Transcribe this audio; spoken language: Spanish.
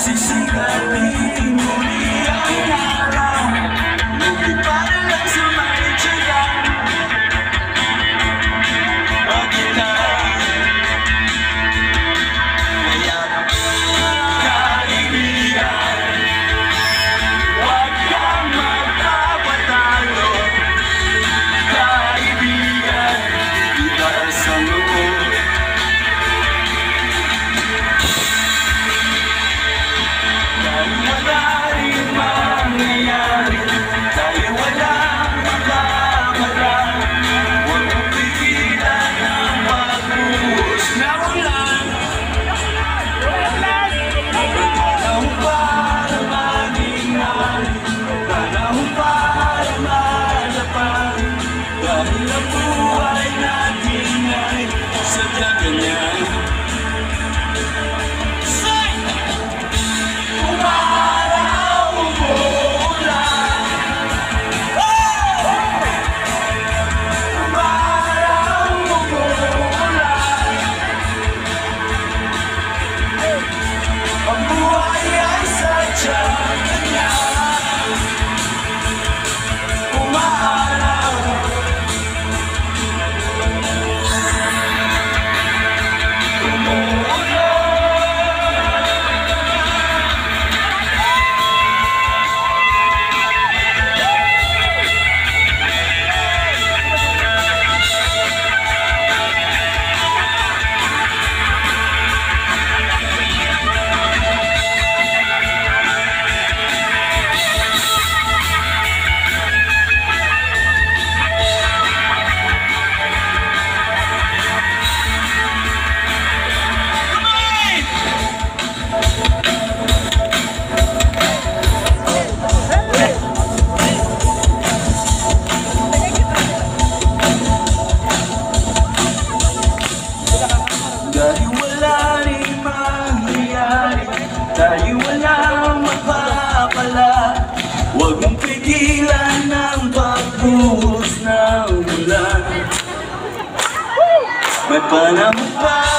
Sisi kati mulia Allah Mungkin pada But I'm fine.